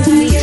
I see